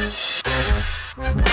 Música